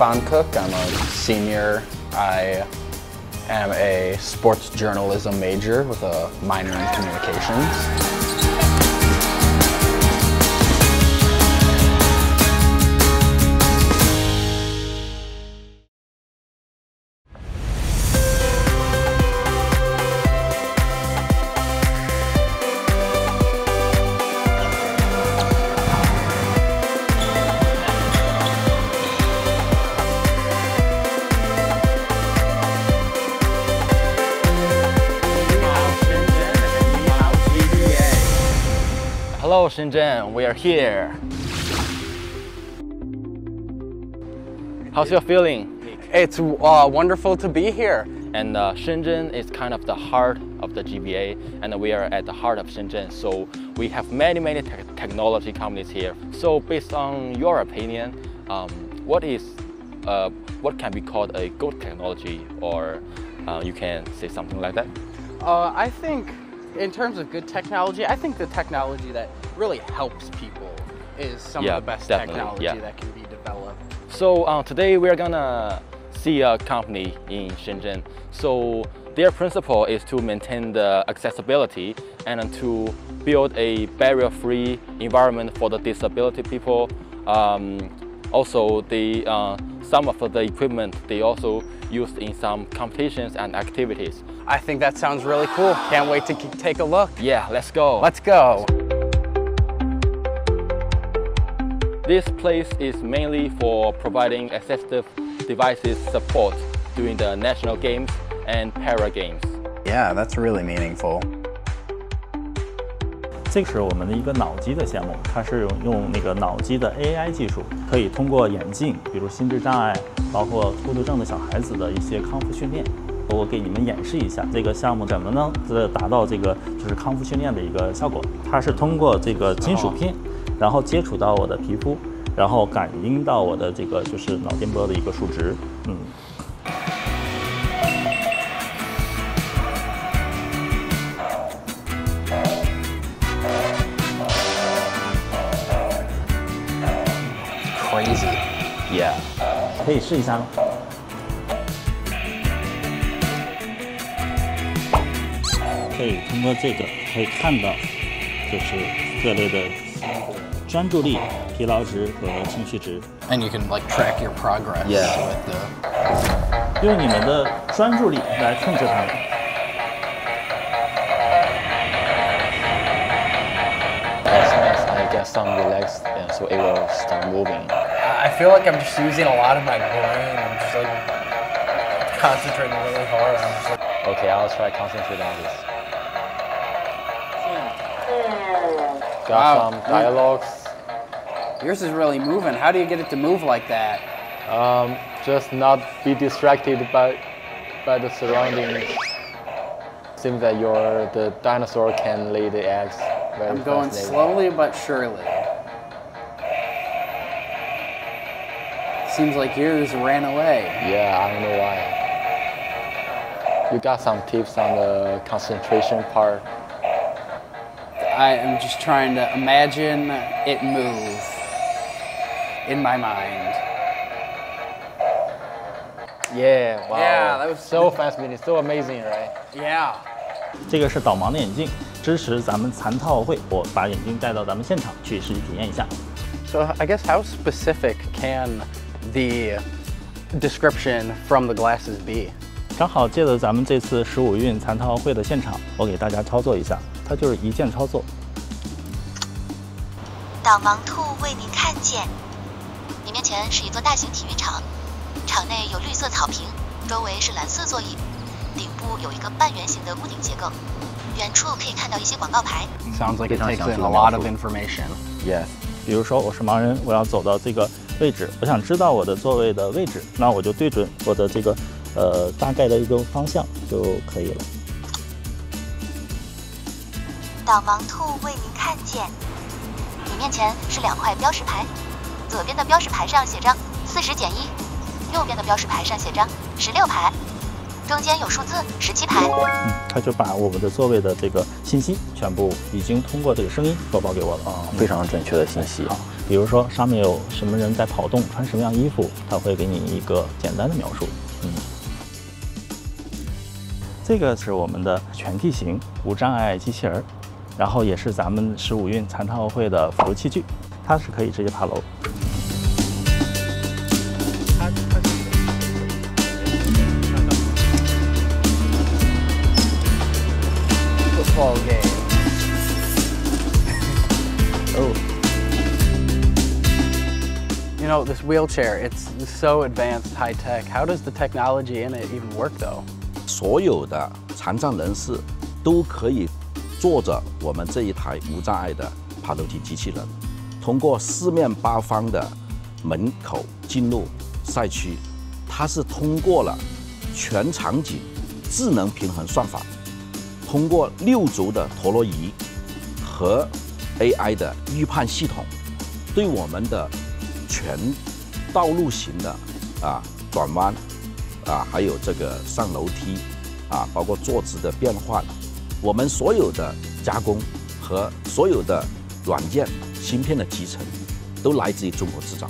Stefan Cook. I'm a senior. I am a sports journalism major with a minor in communications. Shenzhen, we are here. How's your feeling? It's uh, wonderful to be here. And uh, Shenzhen is kind of the heart of the GBA, and we are at the heart of Shenzhen. So we have many, many te technology companies here. So based on your opinion, um, what is uh, what can be called a good technology, or uh, you can say something like that? Uh, I think in terms of good technology, I think the technology that really helps people is some Yeah, of the best technology yeah. that can be developed. So uh, today we are gonna see a company in Shenzhen. So their principle is to maintain the accessibility and to build a barrier-free environment for the disability people. Um, also, the uh, some of the equipment they also used in some competitions and activities. I think that sounds really cool. Can't wait to k- take a look. Yeah, let's go. Let's go. This place is mainly for providing assistive devices support during the national games and para games. Yeah, that's really meaningful. 这个是我们的一个脑机的项目，它是用用那个脑机的 AI 技术，可以通过眼镜，比如心智障碍，包括孤独症的小孩子的一些康复训练。 我给你们演示一下这个项目怎么能呃达到这个就是康复训练的一个效果。它是通过这个金属片，然后接触到我的皮肤，然后感应到我的这个就是脑电波的一个数值，嗯。Crazy. Yeah. 可以试一下吗？可以通过这个可以看到，就是各类的专注力、疲劳值和情绪值。 And you can like track your progress Yeah. with the 用你们的专注力来控制它们。 As soon as I get some relaxed, and so it will start moving. I feel like I'm just using a lot of my brain. I'm just like concentrating really hard. I'm just like, Okay, I'll try concentrate on this. Got Wow. some dialogues. yours is really moving. How do you get it to move like that? Um, just not be distracted by by the surroundings. Seems that your the dinosaur can lay the eggs very I'm going slowly but surely. Seems like yours ran away. Yeah, I don't know why. You got some tips on the concentration part. I am just trying to imagine it move in my mind. Yeah, wow. Yeah, that was- so fascinating, so amazing, right? Yeah. 这个是导盲的眼镜，支持咱们残套会。我把眼镜带到咱们现场去实际体验一下。 So I guess how specific can the description from the glasses be? 刚好借着咱们这次十五运残套会的现场，我给大家操作一下，它就是一键操作。 导盲兔为您看见。你面前是一座大型体育场，场内有绿色草坪，周围是蓝色座椅，顶部有一个半圆形的屋顶结构。远处可以看到一些广告牌。Sounds like it takes in 的 a lot。of information. Yes. 比如说我是盲人，我要走到这个位置，我想知道我的座位的位置，那我就对准我的这个呃大概的一个方向就可以了。导盲兔为您看见。你面前是两块标识牌，左边的标识牌上写着四十减一，右边的标识牌上写着十六排，中间有数字十七排。嗯，他就把我们的座位的这个信息全部已经通过这个声音播报给我了。啊，非常准确的信息。好，比如说上面有什么人在跑动，穿什么样衣服，他会给你一个简单的描述。嗯，这个是我们的全地形无障碍机器人，然后也是咱们十五运残障奥会的辅助器具，它是可以直接爬楼。Football game. Oh. You know, this wheelchair, it's so advanced, high tech. How does the technology in it even work though? 所有的残障人士都可以坐着我们这一台无障碍的爬楼梯机器人，通过四面八方的门口进入赛区。它是通过了全场景智能平衡算法，通过六轴的陀螺仪和 AI 的预判系统，对我们的全道路型的啊转弯啊，还有这个上楼梯啊，包括坐姿的变换，我们所有的加工和所有的软件芯片的集成，都来自于中国制造。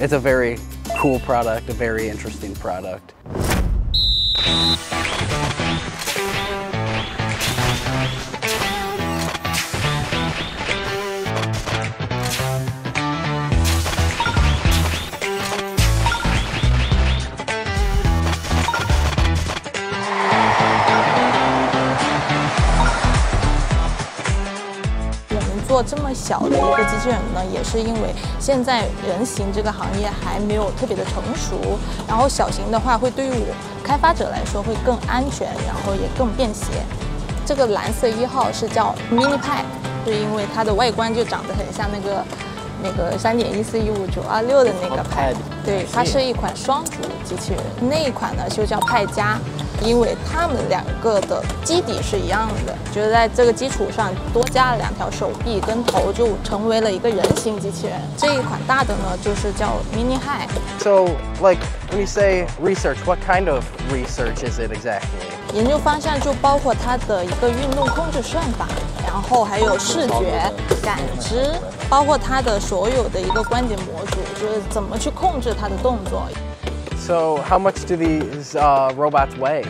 It's a very cool product, a very interesting product. 这么小的一个机器人呢，也是因为现在人形这个行业还没有特别的成熟，然后小型的话会对于我开发者来说会更安全，然后也更便携。这个蓝色一号是叫 Mini Pad，是因为它的外观就长得很像那个那个三点一四一五九二六的那个 Pad，对，它是一款双主机器人。那一款呢就叫派加，因为它们两个的基底是一样的，就是在这个基础上多加了两条手臂跟头，就成为了一个人形机器人。这一款大的呢就是叫 Mini High。So, like, when you say research, what kind of research is it exactly? 研究方向就包括它的一个运动控制算法，然后还有视觉感知，包括它的所有的一个关节模组，就是怎么去控制它的动作。So, how much do these uh, robots weigh?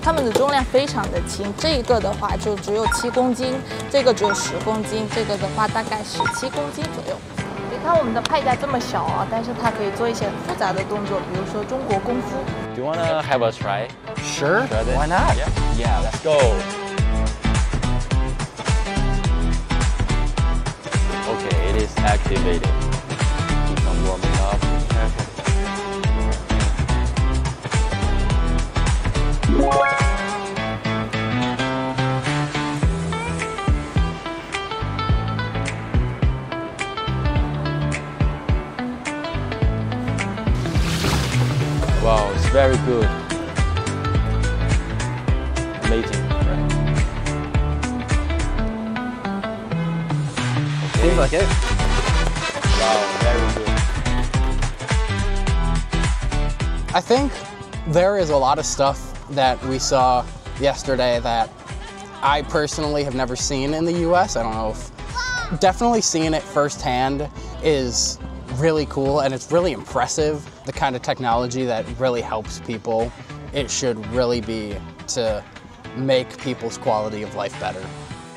它们的重量非常的轻，这个的话就只有七公斤，这个只有十公斤，这个的话大概十七公斤左右。别看我们的派架这么小啊，但是它可以做一些很复杂的动作，比如说中国功夫。 Do you wanna have a try? Sure. Try this? Why not? Yeah. Yeah. Let's go. Okay, it is activated. Good. Amazing, right? Seems like it. Wow, very good. I think there is a lot of stuff that we saw yesterday that I personally have never seen in the US. I don't know if definitely seeing it firsthand is really cool and it's really impressive. The kind of technology that really helps people. It should really be to make people's quality of life better.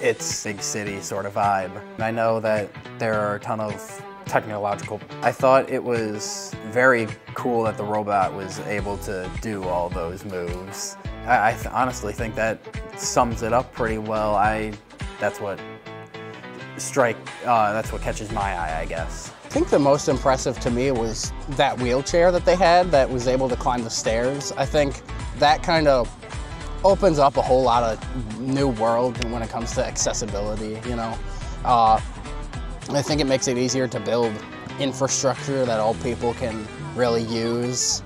It's big city sort of vibe. I know that there are a ton of technological. I thought it was very cool that the robot was able to do all those moves. I, I th- honestly think that sums it up pretty well. I that's what strike uh, that's what catches my eye, I guess. I think the most impressive to me was that wheelchair that they had that was able to climb the stairs. I think that kind of opens up a whole lot of new world when it comes to accessibility, you know. Uh, I think it makes it easier to build infrastructure that all people can really use.